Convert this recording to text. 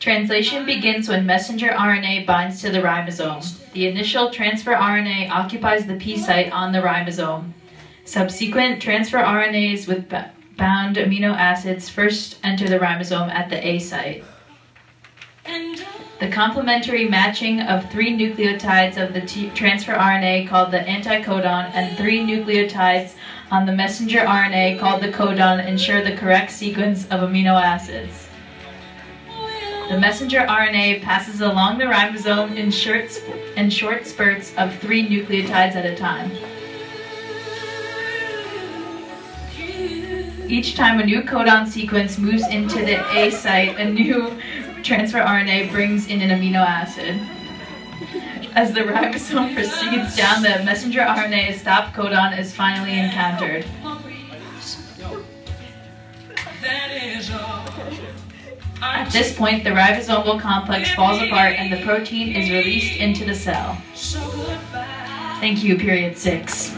Translation begins when messenger RNA binds to the ribosome. The initial transfer RNA occupies the P site on the ribosome. Subsequent transfer RNAs with bound amino acids first enter the ribosome at the A site. The complementary matching of three nucleotides of the transfer RNA called the anticodon and three nucleotides on the messenger RNA called the codon ensure the correct sequence of amino acids. The messenger RNA passes along the ribosome in short, in short spurts of three nucleotides at a time. Each time a new codon sequence moves into the A site, a new transfer RNA brings in an amino acid. As the ribosome proceeds down, the messenger RNA stop codon is finally encountered. At this point, the ribosomal complex falls apart and the protein is released into the cell. Thank you, period six.